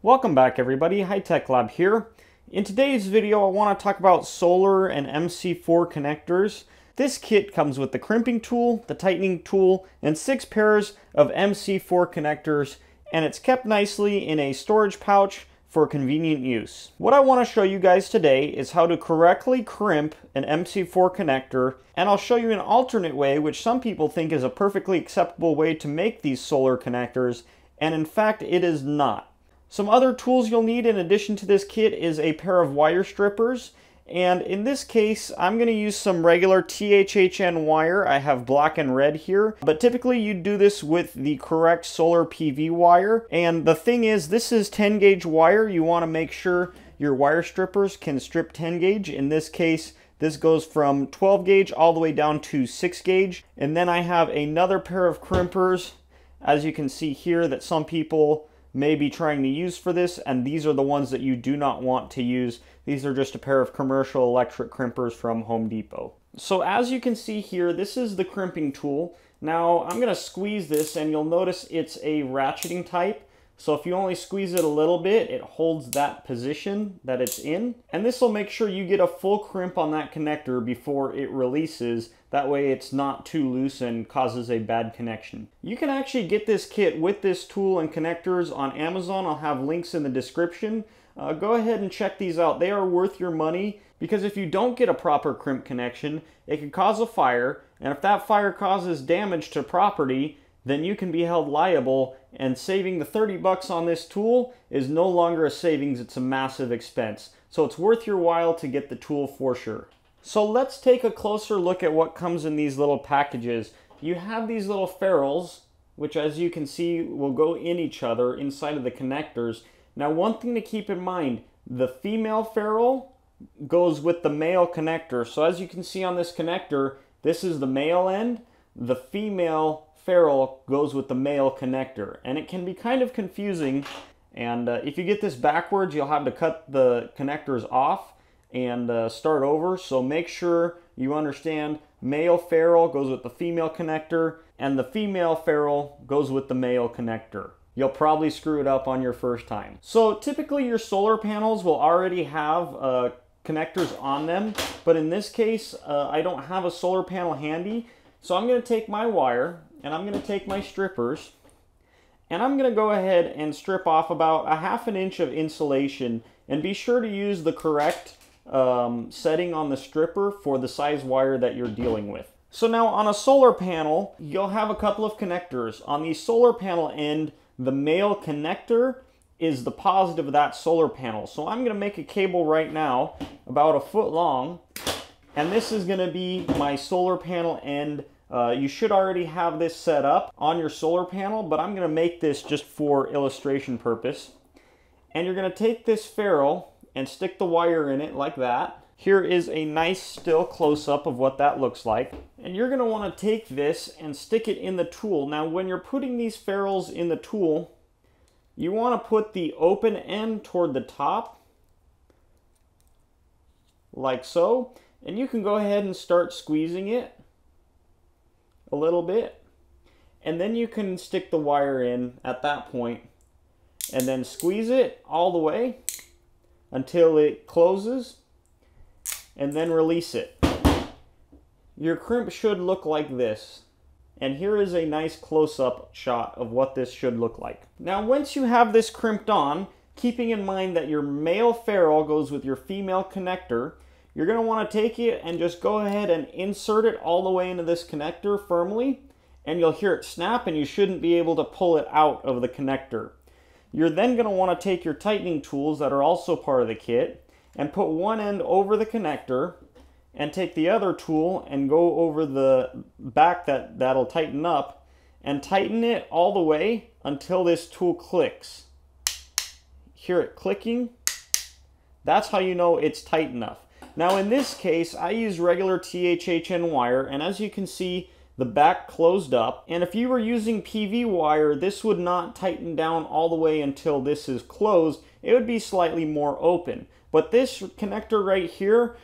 Welcome back everybody, High Tech Lab here. In today's video I want to talk about solar and MC4 connectors. This kit comes with the crimping tool, the tightening tool, and six pairs of MC4 connectors and it's kept nicely in a storage pouch for convenient use. What I want to show you guys today is how to correctly crimp an MC4 connector and I'll show you an alternate way which some people think is a perfectly acceptable way to make these solar connectors and in fact it is not. Some other tools you'll need in addition to this kit is a pair of wire strippers. And in this case, I'm going to use some regular THHN wire. I have black and red here, but typically you'd do this with the correct solar PV wire. And the thing is, this is 10 gauge wire. You want to make sure your wire strippers can strip 10 gauge. In this case, this goes from 12 gauge all the way down to 6 gauge. And then I have another pair of crimpers, as you can see here, that some people may be trying to use for this, and these are the ones that you do not want to use. These are just a pair of commercial electric crimpers from Home Depot. So as you can see here, this is the crimping tool. Now I'm going to squeeze this and you'll notice it's a ratcheting type. So if you only squeeze it a little bit, it holds that position that it's in. And this will make sure you get a full crimp on that connector before it releases. That way it's not too loose and causes a bad connection. You can actually get this kit with this tool and connectors on Amazon. I'll have links in the description. Uh, go ahead and check these out. They are worth your money because if you don't get a proper crimp connection, it can cause a fire. And if that fire causes damage to property, then you can be held liable and saving the 30 bucks on this tool is no longer a savings, it's a massive expense. So it's worth your while to get the tool for sure. So let's take a closer look at what comes in these little packages. You have these little ferrules, which as you can see will go in each other inside of the connectors. Now one thing to keep in mind, the female ferrule goes with the male connector. So as you can see on this connector, this is the male end. The female ferrule goes with the male connector. And it can be kind of confusing. And uh, if you get this backwards, you'll have to cut the connectors off and uh, start over. So make sure you understand male ferrule goes with the female connector and the female ferrule goes with the male connector. You'll probably screw it up on your first time. So typically your solar panels will already have uh, connectors on them, but in this case, uh, I don't have a solar panel handy. So I'm gonna take my wire and I'm going to take my strippers and I'm going to go ahead and strip off about a half an inch of insulation and be sure to use the correct um, setting on the stripper for the size wire that you're dealing with. So now on a solar panel, you'll have a couple of connectors. On the solar panel end, the male connector is the positive of that solar panel. So I'm going to make a cable right now about a foot long and this is going to be my solar panel end uh, you should already have this set up on your solar panel, but I'm going to make this just for illustration purpose. And you're going to take this ferrule and stick the wire in it like that. Here is a nice still close-up of what that looks like. And you're going to want to take this and stick it in the tool. Now when you're putting these ferrules in the tool, you want to put the open end toward the top, like so. And you can go ahead and start squeezing it a little bit. And then you can stick the wire in at that point and then squeeze it all the way until it closes and then release it. Your crimp should look like this. And here is a nice close-up shot of what this should look like. Now once you have this crimped on, keeping in mind that your male ferrule goes with your female connector, you're going to want to take it and just go ahead and insert it all the way into this connector firmly and you'll hear it snap and you shouldn't be able to pull it out of the connector. You're then going to want to take your tightening tools that are also part of the kit and put one end over the connector and take the other tool and go over the back that, that'll tighten up and tighten it all the way until this tool clicks. Hear it clicking? That's how you know it's tight enough. Now in this case, I use regular THHN wire, and as you can see, the back closed up. And if you were using PV wire, this would not tighten down all the way until this is closed. It would be slightly more open. But this connector right here,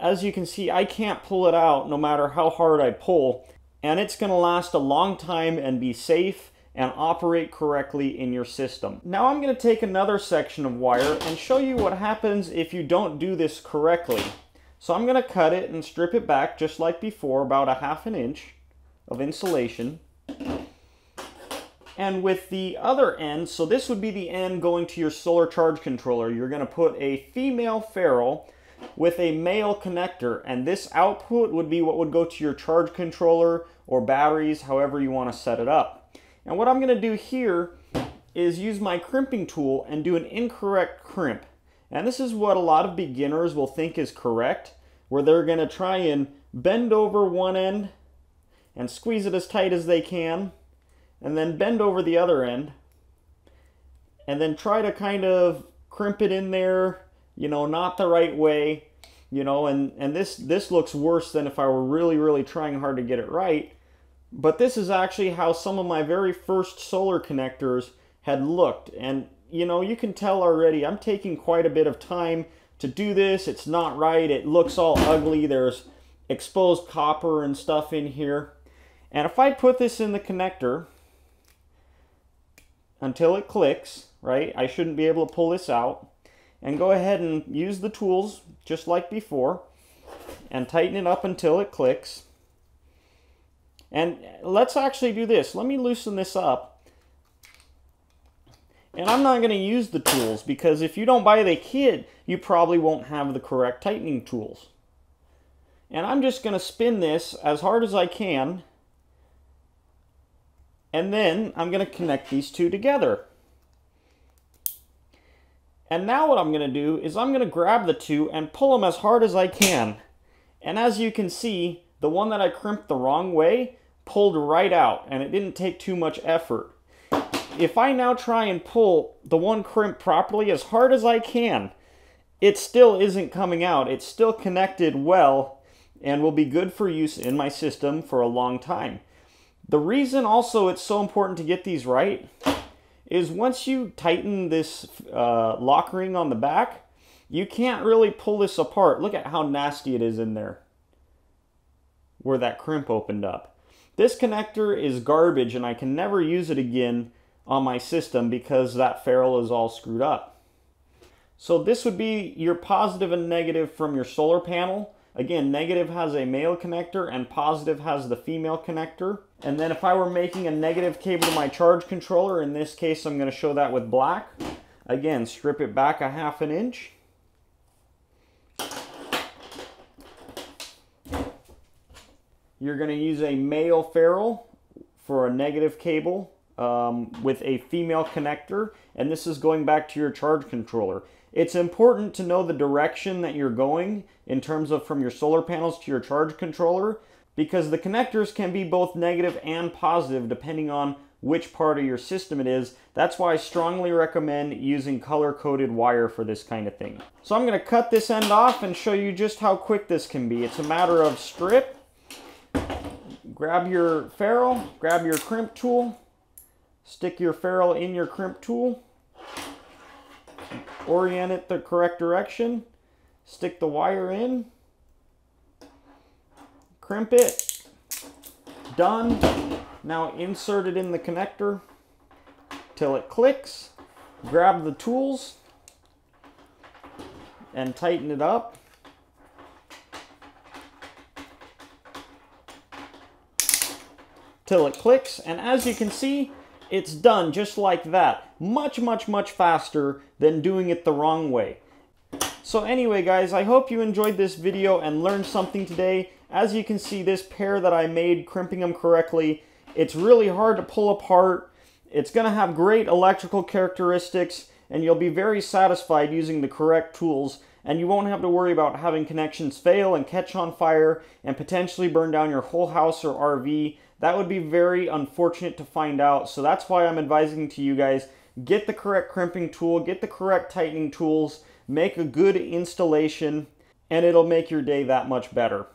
as you can see, I can't pull it out no matter how hard I pull. And it's gonna last a long time and be safe and operate correctly in your system. Now I'm going to take another section of wire and show you what happens if you don't do this correctly. So I'm going to cut it and strip it back just like before, about a half an inch of insulation. And with the other end, so this would be the end going to your solar charge controller, you're going to put a female ferrule with a male connector and this output would be what would go to your charge controller or batteries, however you want to set it up. And what I'm going to do here is use my crimping tool and do an incorrect crimp. And this is what a lot of beginners will think is correct, where they're going to try and bend over one end and squeeze it as tight as they can, and then bend over the other end, and then try to kind of crimp it in there, you know, not the right way, you know, and, and this, this looks worse than if I were really, really trying hard to get it right. But this is actually how some of my very first solar connectors had looked. And you know, you can tell already I'm taking quite a bit of time to do this. It's not right. It looks all ugly. There's exposed copper and stuff in here. And if I put this in the connector until it clicks, right, I shouldn't be able to pull this out. And go ahead and use the tools just like before and tighten it up until it clicks. And let's actually do this. Let me loosen this up and I'm not going to use the tools because if you don't buy the kit, you probably won't have the correct tightening tools. And I'm just going to spin this as hard as I can. And then I'm going to connect these two together. And now what I'm going to do is I'm going to grab the two and pull them as hard as I can. And as you can see, the one that I crimped the wrong way pulled right out and it didn't take too much effort if I now try and pull the one crimp properly as hard as I can, it still isn't coming out. It's still connected well and will be good for use in my system for a long time. The reason also it's so important to get these right is once you tighten this uh, lock ring on the back, you can't really pull this apart. Look at how nasty it is in there where that crimp opened up. This connector is garbage and I can never use it again on my system because that ferrule is all screwed up. So this would be your positive and negative from your solar panel. Again, negative has a male connector and positive has the female connector. And then if I were making a negative cable to my charge controller, in this case I'm going to show that with black. Again, strip it back a half an inch. You're going to use a male ferrule for a negative cable um, with a female connector, and this is going back to your charge controller. It's important to know the direction that you're going in terms of from your solar panels to your charge controller because the connectors can be both negative and positive depending on which part of your system it is. That's why I strongly recommend using color-coded wire for this kind of thing. So I'm going to cut this end off and show you just how quick this can be. It's a matter of strip, grab your ferrule, grab your crimp tool, Stick your ferrule in your crimp tool. Orient it the correct direction. Stick the wire in. Crimp it. Done. Now insert it in the connector till it clicks. Grab the tools and tighten it up. Till it clicks and as you can see it's done just like that. Much, much, much faster than doing it the wrong way. So anyway, guys, I hope you enjoyed this video and learned something today. As you can see, this pair that I made, crimping them correctly, it's really hard to pull apart. It's going to have great electrical characteristics, and you'll be very satisfied using the correct tools, and you won't have to worry about having connections fail and catch on fire and potentially burn down your whole house or RV that would be very unfortunate to find out. So that's why I'm advising to you guys, get the correct crimping tool, get the correct tightening tools, make a good installation, and it'll make your day that much better.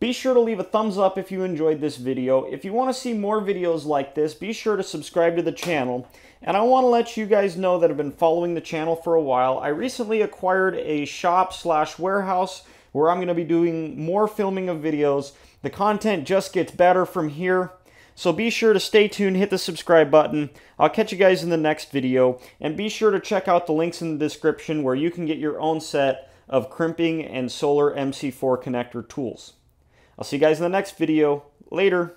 Be sure to leave a thumbs up if you enjoyed this video. If you want to see more videos like this, be sure to subscribe to the channel. And I want to let you guys know that I've been following the channel for a while. I recently acquired a shop slash warehouse where I'm going to be doing more filming of videos. The content just gets better from here. So be sure to stay tuned, hit the subscribe button. I'll catch you guys in the next video. And be sure to check out the links in the description where you can get your own set of crimping and solar MC4 connector tools. I'll see you guys in the next video. Later.